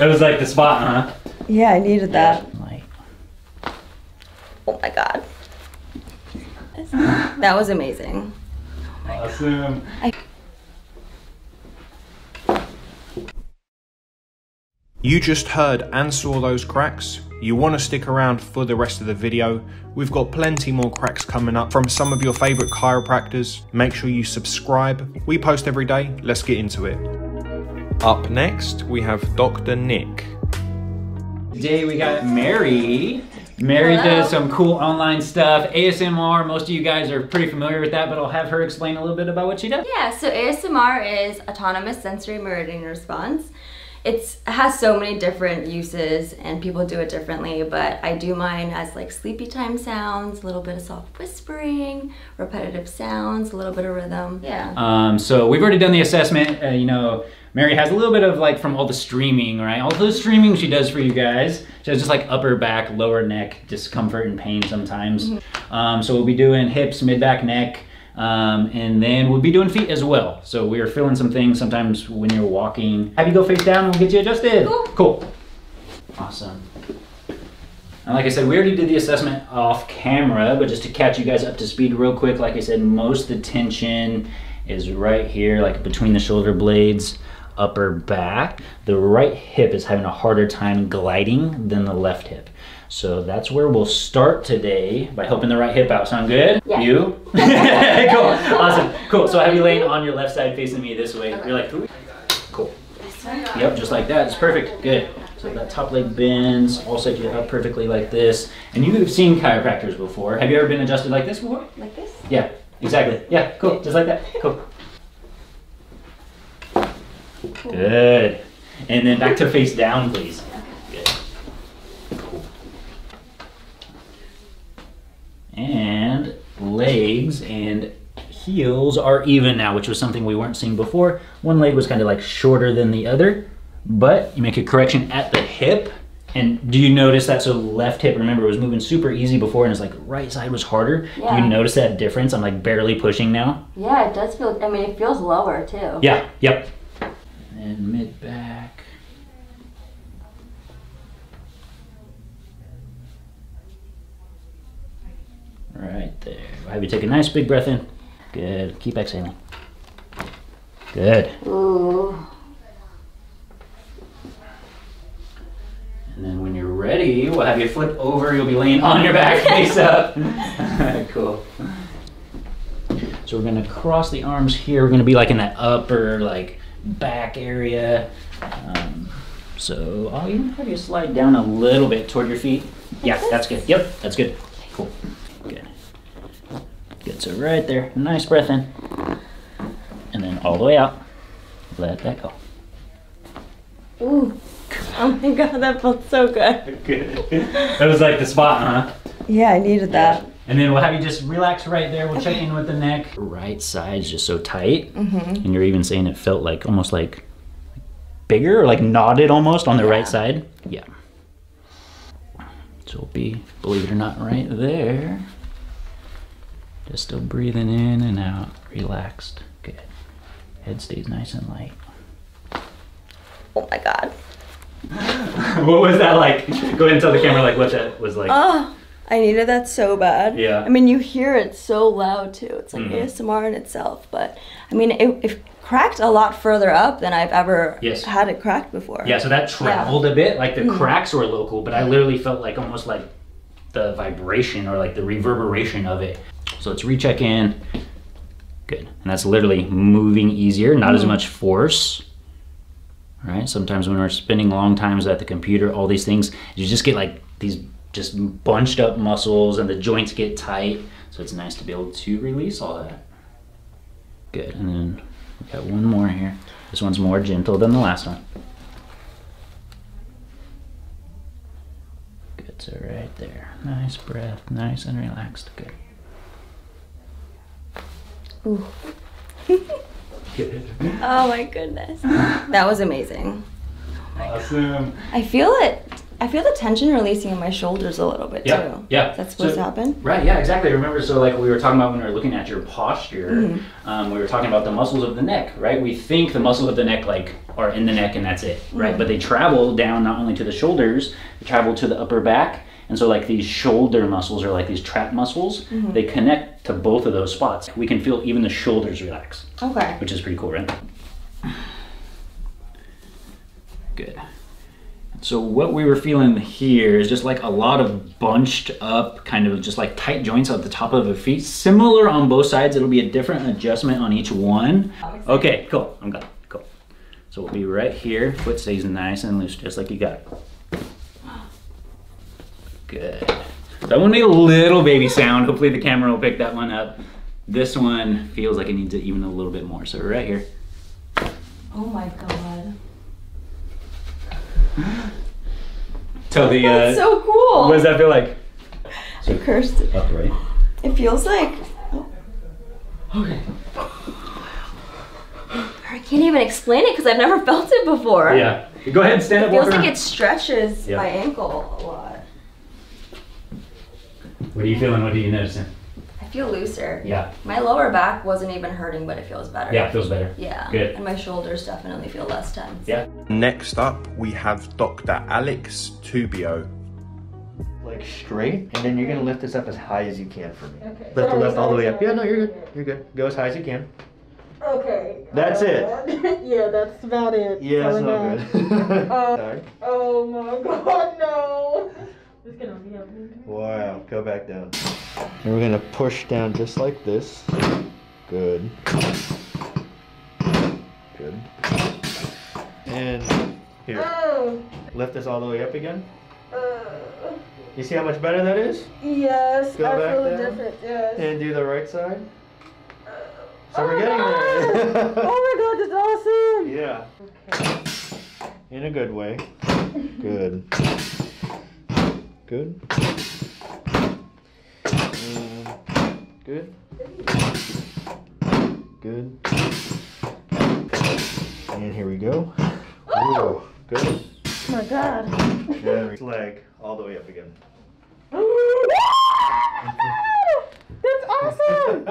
it was like the spot, huh? Yeah, I needed that. Like, Oh my god. That was amazing. awesome. You just heard and saw those cracks. You want to stick around for the rest of the video. We've got plenty more cracks coming up from some of your favorite chiropractors. Make sure you subscribe. We post every day. Let's get into it. Up next, we have Dr. Nick. Today we got Mary. Mary Hello. does some cool online stuff, ASMR. Most of you guys are pretty familiar with that, but I'll have her explain a little bit about what she does. Yeah, so ASMR is autonomous sensory meridian response. It's, it has so many different uses and people do it differently, but I do mine as like sleepy time sounds, a little bit of soft whispering, repetitive sounds, a little bit of rhythm. Yeah. Um, so we've already done the assessment. Uh, you know, Mary has a little bit of like from all the streaming, right? All the streaming she does for you guys. She has just like upper back, lower neck discomfort and pain sometimes. Um, so we'll be doing hips, mid back, neck. Um, and then we'll be doing feet as well. So we're feeling some things sometimes when you're walking. Have you go face down and we'll get you adjusted. Cool. Cool. Awesome. And like I said, we already did the assessment off camera, but just to catch you guys up to speed real quick, like I said, most of the tension is right here, like between the shoulder blades, upper back. The right hip is having a harder time gliding than the left hip. So that's where we'll start today by helping the right hip out. Sound good? Yeah. You? cool. Awesome. Cool. So I have you laying on your left side facing me this way. You're like, "Ooh." cool. Yep, just like that. It's perfect. Good. So that top leg bends, all set you up perfectly like this. And you have seen chiropractors before. Have you ever been adjusted like this before? Like this? Yeah, exactly. Yeah, cool. Just like that. Cool. Good. And then back to face down, please. Good. Cool. And legs and heels are even now, which was something we weren't seeing before. One leg was kind of like shorter than the other, but you make a correction at the hip. And do you notice that? So left hip, remember, was moving super easy before, and it's like right side was harder. Do Yeah. you notice that difference? I'm like barely pushing now. Yeah, it does feel, I mean, it feels lower too. Yeah, yep. And mid back. Right there. Have you take a nice big breath in. Good. Keep exhaling. Good. Ooh. And then when you're ready, we'll have you flip over. You'll be laying on your back, face up. cool. So we're gonna cross the arms here. We're gonna be like in that upper, like back area. Um, so I'll even have you slide down a little bit toward your feet. Yeah, that's good. Yep, that's good. Cool. Good. Good. So right there, nice breath in, and then all the way out. Let that go. Ooh. Oh my god, that felt so good. Good. That was like the spot, huh? Yeah, I needed that. And then we'll have you just relax right there. We'll check in with the neck. Right side's just so tight. Mm-hmm. And you're even saying it felt like almost like bigger or like knotted almost on the Yeah. right side. Yeah. So we'll be, believe it or not, right there. Just still breathing in and out, relaxed. Good. Head stays nice and light. Oh my god. what was that like? Go ahead and tell the camera like what that was like. Oh, I needed that so bad. Yeah. I mean, you hear it so loud too. It's like Mhm. ASMR in itself, but I mean, it, it cracked a lot further up than I've ever Yes. had it cracked before. Yeah, so that traveled a bit. Like the Mm. cracks were local, but I literally felt like almost like the vibration or like the reverberation of it. So let's recheck in. Good. And that's literally moving easier, not as mm-hmm. much force. Right? Sometimes when we're spending long times at the computer, all these things, you just get like these just bunched up muscles and the joints get tight. So it's nice to be able to release all that. Good. And then we got one more here. This one's more gentle than the last one. Good, so right there. Nice breath, nice and relaxed. Good. Ooh. Good. Oh my goodness. that was amazing. Awesome. I feel it I feel the tension releasing in my shoulders a little bit Yeah, too. yeah. That's supposed So- to happen. Right, yeah, exactly. Remember, so like we were talking about when we were looking at your posture, Mm-hmm. um, we were talking about the muscles of the neck, right? We think the muscles of the neck like are in the neck and that's it, right? Mm-hmm. But they travel down not only to the shoulders, they travel to the upper back. And so like these shoulder muscles are like these trap muscles. Mm-hmm. They connect to both of those spots. We can feel even the shoulders relax, Okay. which is pretty cool, right? Good. So what we were feeling here is just like a lot of bunched up, kind of just like tight joints at the top of the feet. Similar on both sides. It'll be a different adjustment on each one. Okay, cool. I'm good. Cool. So we'll be right here. Foot stays nice and loose, just like you got. it. Good. That one made a little baby sound. Hopefully the camera will pick that one up. This one feels like it needs it even a little bit more. So we're right here. Oh my god. Tell the. Uh, That's so cool. what does that feel like? I cursed it. Upright. It feels like Okay. I can't even explain it because I've never felt it before. Yeah. Go ahead and stand It up. feels like around. it stretches Yeah. my ankle a lot. What are you feeling? What are you noticing? I feel looser. Yeah. My lower back wasn't even hurting, but it feels better. Yeah, it feels better. Yeah. Good. And my shoulders definitely feel less tense. Yeah. Next up, we have Dr. Alex Tubio. like straight, and then you're gonna lift this up as high as you can for me. Okay. Lift the Sorry, left all the way up. Yeah, no, you're good. You're good. Go as high as you can. Okay. That's it. yeah, that's about it. Yeah, Sorry, it's all guys. good. Uh, Oh my god, no. It's gonna be up. Wow, go back down. And we're gonna push down just like this. Good. Good. And here, Oh. lift this all the way up again. Uh, You see how much better that is? yes, Go I back feel the down. difference. Yes. And do the right side. So oh we're my getting God. there. oh my god, that's awesome. Yeah. In a good way. Good. Good. And good. Good. And here we go. Ooh, good. Oh my god. And leg all the way up again. That's awesome.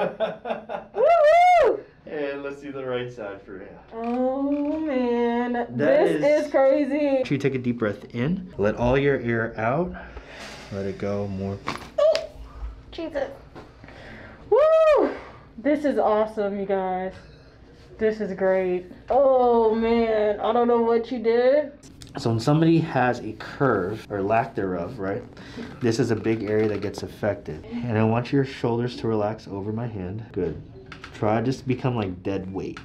Woohoo! and let's do the right side for you. Oh man, That this is- is crazy. Make sure you take a deep breath in. Let all your air out. Let it go more. Oh, Jesus. Woo! This is awesome, you guys. This is great. Oh man, I don't know what you did. So when somebody has a curve or lack thereof, right? This is a big area that gets affected. And I want your shoulders to relax over my hand. Good. Try just to become like dead weight.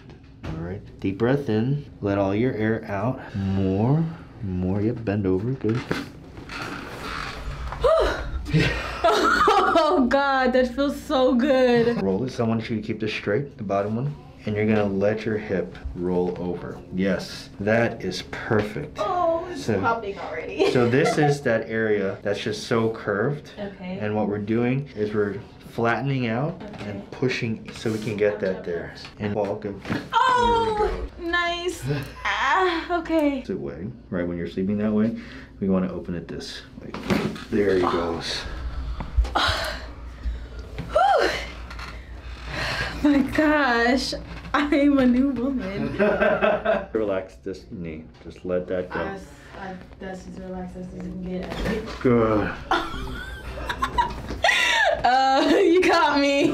All right. Deep breath in. Let all your air out. More. More. Yep. Bend over. Good. Oh god, that feels so good. Roll it. So I want you to keep this straight, the bottom one. And you're gonna let your hip roll over. Yes, that is perfect. Oh, it's So- popping already. So this is that area that's just so curved. Okay. And what we're doing is we're flattening out and pushing so we can get that there. And walk go Oh, nice. ah, okay. opposite way. Right when you're sleeping that way, we want to open it this way. There he goes. Whew. My gosh, I'm a new woman. Relax this knee. Just let that go. I, I, that's as relaxed as you can get. Good. Uh, you caught me.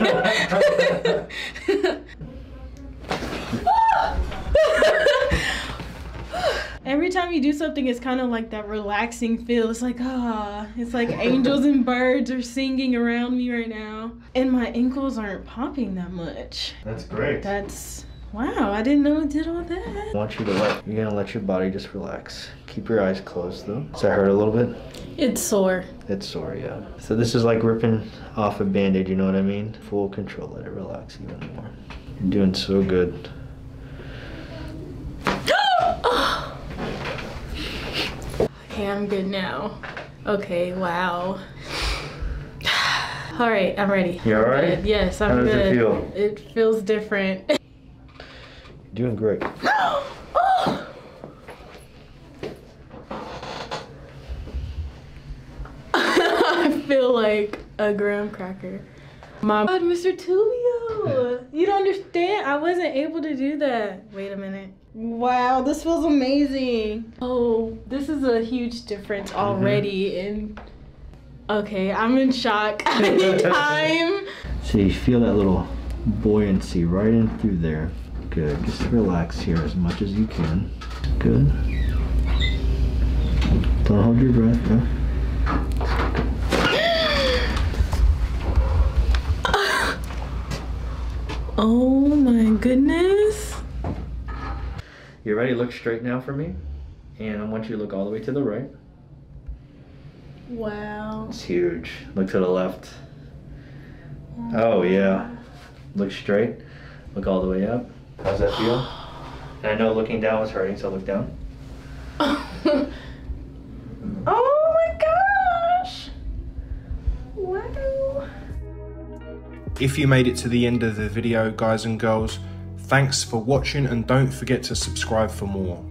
Every time you do something, it's kind of like that relaxing feel. It's like, ah, it's like angels and birds are singing around me right now. And my ankles aren't popping that much. That's great. That's, wow, I didn't know it did all that. I want you to let, you're gonna let your body just relax. Keep your eyes closed though. Does that hurt a little bit? It's sore. It's sore, yeah. So this is like ripping off a band-aid, you know what I mean? Full control, let it relax even more. You're doing so good. Okay, I'm good now. Okay, wow. All right, I'm ready. You all right? Yes, I'm How does good. it feel? It feels different. You're doing great. I feel like a graham cracker. My God, Mr. Tubio, you don't understand. I wasn't able to do that. Wait a minute. Wow, this feels amazing. Oh, this is a huge difference mm-hmm. already. And okay, I'm in shock. I need time. So you feel that little buoyancy right in through there. Good. Just relax here as much as you can. Good. Don't hold your breath, bro. Oh my goodness. You ready? Look straight now for me. And I want you to look all the way to the right. Wow. It's huge. Look to the left. Oh, oh yeah. Look straight. Look all the way up. How's that feel? And I know looking down was hurting, so look down. oh my gosh. Wow. If you made it to the end of the video, guys and girls, thanks for watching and don't forget to subscribe for more.